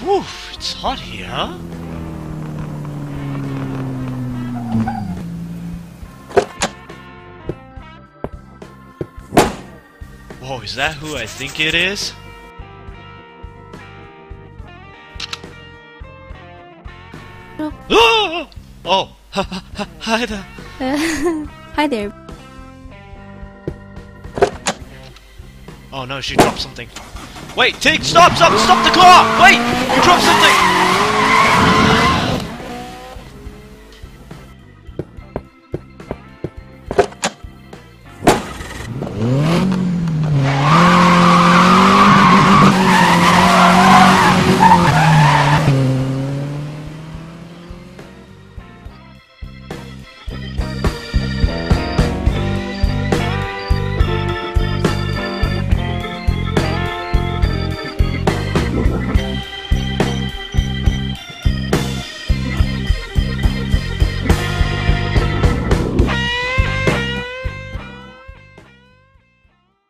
Whew, it's hot here. Whoa, is that who I think it is? Oh! Oh! Hi there. Hi there. Oh no, she dropped something. Wait, Tig, stop, stop, stop the car! Wait! You dropped something!